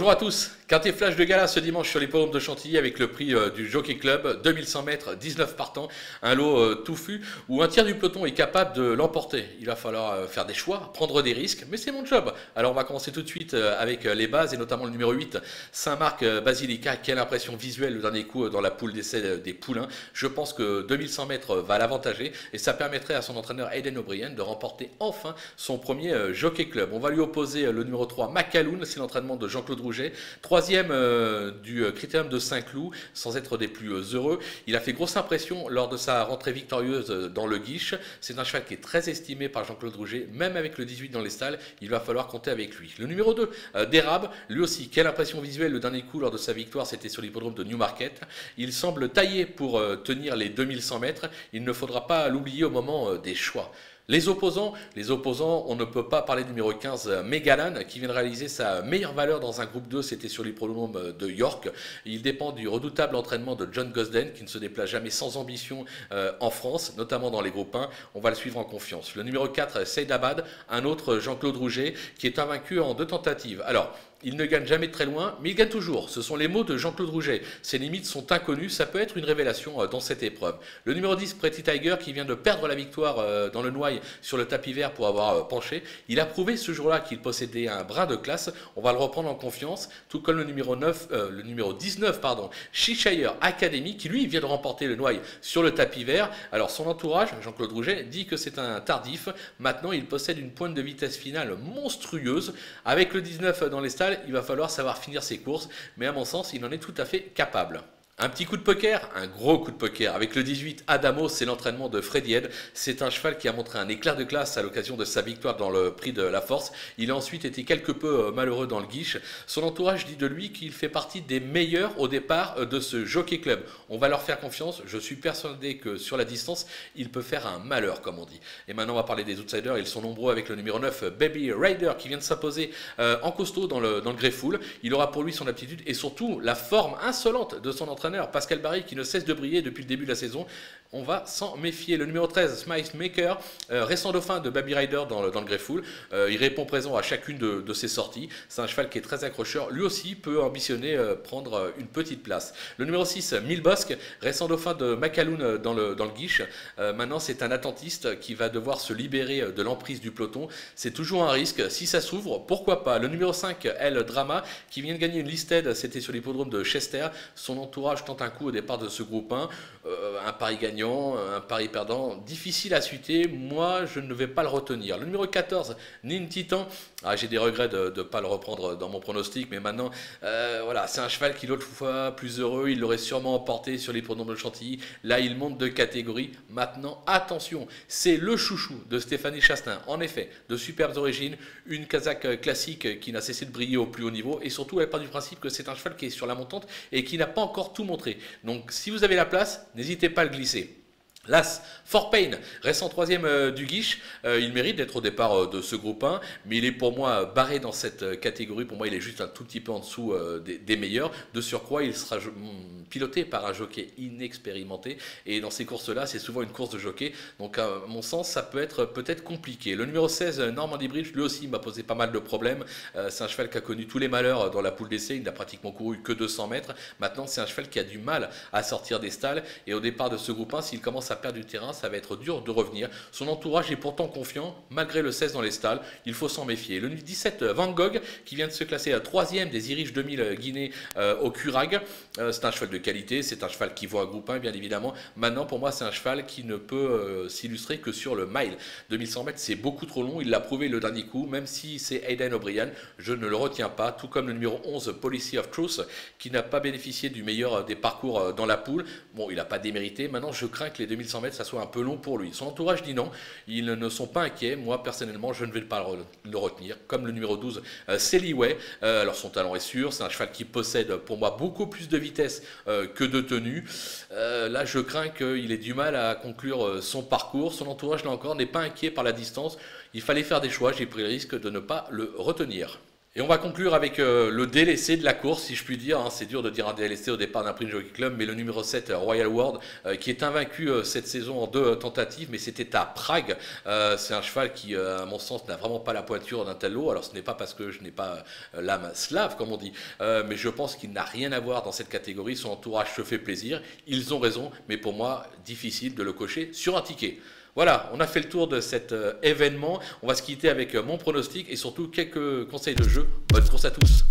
Bonjour à tous. Quintet flash de gala ce dimanche sur l'hippodrome de Chantilly avec le prix euh, du Jockey Club, 2100 mètres, 19 partants, un lot euh, touffu où un tiers du peloton est capable de l'emporter. Il va falloir euh, faire des choix, prendre des risques, mais c'est mon job. Alors on va commencer tout de suite avec les bases et notamment le numéro 8, Saint-Marc Basilica. Quelle impression visuelle le dernier coup dans la poule d'essai des poulains. Je pense que 2100 mètres va l'avantager et ça permettrait à son entraîneur Aiden O'Brien de remporter enfin son premier Jockey Club. On va lui opposer le numéro 3, Macaloun, c'est l'entraînement de Jean-Claude Troisième euh, du euh, Critérium de Saint-Cloud, sans être des plus euh, heureux. Il a fait grosse impression lors de sa rentrée victorieuse dans le Guiche. C'est un cheval qui est très estimé par Jean-Claude Rouget. Même avec le 18 dans les stalles, il va falloir compter avec lui. Le numéro 2, Dérab, lui aussi, quelle impression visuelle le dernier coup lors de sa victoire, c'était sur l'hippodrome de Newmarket. Il semble taillé pour tenir les 2100 mètres. Il ne faudra pas l'oublier au moment des choix. Les opposants, les opposants, on ne peut pas parler du numéro 15, euh, Megalan, qui vient de réaliser sa meilleure valeur dans un groupe 2, c'était sur l'hippodrome euh, de York. Il dépend du redoutable entraînement de John Gosden, qui ne se déplace jamais sans ambition euh, en France, notamment dans les groupes 1. On va le suivre en confiance. Le numéro 4, Seyd Abad, un autre Jean-Claude Rouget, qui est invaincu en deux tentatives. Alors, il ne gagne jamais très loin, mais il gagne toujours. Ce sont les mots de Jean-Claude Rouget. Ses limites sont inconnues, ça peut être une révélation euh, dans cette épreuve. Le numéro 10, Pretty Tiger, qui vient de perdre la victoire euh, dans le noy sur le tapis vert pour avoir euh, penché, il a prouvé ce jour-là qu'il possédait un brin de classe. On va le reprendre en confiance, tout comme le numéro 9, le numéro 19, pardon, Academy, qui lui vient de remporter le noy sur le tapis vert. Alors son entourage, Jean-Claude Rouget, dit que c'est un tardif. Maintenant, il possède une pointe de vitesse finale monstrueuse. Avec le 19 dans les il va falloir savoir finir ses courses, mais à mon sens, il en est tout à fait capable. Un petit coup de poker, un gros coup de poker. Avec le 18, Adamo, c'est l'entraînement de Freddy Head. C'est un cheval qui a montré un éclat de classe à l'occasion de sa victoire dans le prix de la force. Il a ensuite été quelque peu euh, malheureux dans le guiche. Son entourage dit de lui qu'il fait partie des meilleurs au départ euh, de ce jockey club. On va leur faire confiance. Je suis persuadé que sur la distance, il peut faire un malheur, comme on dit. Et maintenant, on va parler des outsiders. Ils sont nombreux avec le numéro 9, Baby Rider, qui vient de s'imposer euh, en costaud dans le, dans le Greyfool. Il aura pour lui son aptitude et surtout la forme insolente de son Pascal Barry, qui ne cesse de briller depuis le début de la saison. On va s'en méfier. Le numéro 13, Smile Maker, euh, récent dauphin de Baby Rider dans le, dans. Euh, il répond présent à chacune de, ses sorties. C'est un cheval qui est très accrocheur. Lui aussi peut ambitionner euh, prendre une petite place. Le numéro 6, Milbosque, récent dauphin de Macaloun dans le, dans guiche. maintenant, c'est un attentiste qui va devoir se libérer de l'emprise du peloton. C'est toujours un risque. Si ça s'ouvre, pourquoi pas? Le numéro 5, El Drama, qui vient de gagner une listed, c'était sur l'hippodrome de Chester. Son entourage tente un coup au départ de ce groupe 1. un pari gagnant un pari perdant, difficile à suiter. Moi, je ne vais pas le retenir. Le numéro 14, Nin Titan. Ah, j'ai des regrets de ne pas le reprendre dans mon pronostic, mais maintenant, euh, voilà, c'est un cheval qui l'autre fois plus heureux, il l'aurait sûrement emporté sur les pronoms de Chantilly. Là, il monte de catégorie. Maintenant, attention, c'est le chouchou de Stéphanie Chastain. En effet, de superbes origines, une Kazakh classique qui n'a cessé de briller au plus haut niveau, et surtout, elle part du principe que c'est un cheval qui est sur la montante et qui n'a pas encore tout Donc, si vous avez la place, n'hésitez pas à le glisser. Las, Fort Payne, récent troisième euh, du Guiche, euh, il mérite d'être au départ euh, de ce groupe 1, mais il est pour moi barré dans cette catégorie. Pour moi, il est juste un tout petit peu en dessous des, meilleurs. De surcroît, il sera mm, piloté par un jockey inexpérimenté, et dans ces courses-là, c'est souvent une course de jockey. Donc, à mon sens, ça peut être peut-être compliqué. Le numéro 16, Normandy Bridge, lui aussi, m'a posé pas mal de problèmes. c'est un cheval qui a connu tous les malheurs dans la poule d'essai. Il n'a pratiquement couru que 200 mètres. Maintenant, c'est un cheval qui a du mal à sortir des stalles, et au départ de ce groupe 1, s'il commence à perdre du terrain, ça va être dur de revenir. Son entourage est pourtant confiant, malgré le 16 dans les stalles. Il faut s'en méfier. Le 17, Van Gogh, qui vient de se classer à troisième des Irish 2000 Guinée euh, au Curag. Euh, c'est un cheval de qualité, c'est un cheval qui voit un groupe 1, bien évidemment. Maintenant, pour moi, c'est un cheval qui ne peut euh, s'illustrer que sur le mile. 2100 mètres, c'est beaucoup trop long. Il l'a prouvé le dernier coup, même si c'est Aiden O'Brien, je ne le retiens pas. Tout comme le numéro 11, Policy of Truth, qui n'a pas bénéficié du meilleur des parcours dans la poule. Bon, il n'a pas démérité. Maintenant, je crains que les 2100 mètres, ça soit un peu long pour lui. Son entourage dit non, ils ne sont pas inquiets. Moi, personnellement, je ne vais pas le retenir. Comme le numéro 12, euh, Celiway. Euh, alors, son talent est sûr, c'est un cheval qui possède pour moi beaucoup plus de vitesse euh, que de tenue. là, je crains qu'il ait du mal à conclure son parcours. Son entourage, là encore, n'est pas inquiet par la distance. Il fallait faire des choix. J'ai pris le risque de ne pas le retenir. Et on va conclure avec euh, le délaissé de la course, si je puis dire. Hein. C'est dur de dire un délaissé au départ d'un prix de Jockey Club, mais le numéro 7, Royal World, euh, qui est invaincu euh, cette saison en deux tentatives, mais c'était à Prague. c'est un cheval qui, à mon sens, n'a vraiment pas la pointure d'un tel lot. Alors ce n'est pas parce que je n'ai pas l'âme slave, comme on dit, mais je pense qu'il n'a rien à voir dans cette catégorie. Son entourage se fait plaisir. Ils ont raison, mais pour moi, difficile de le cocher sur un ticket. Voilà, on a fait le tour de cet euh, événement. On va se quitter avec euh, mon pronostic et surtout quelques conseils de jeu. Bonne course à tous.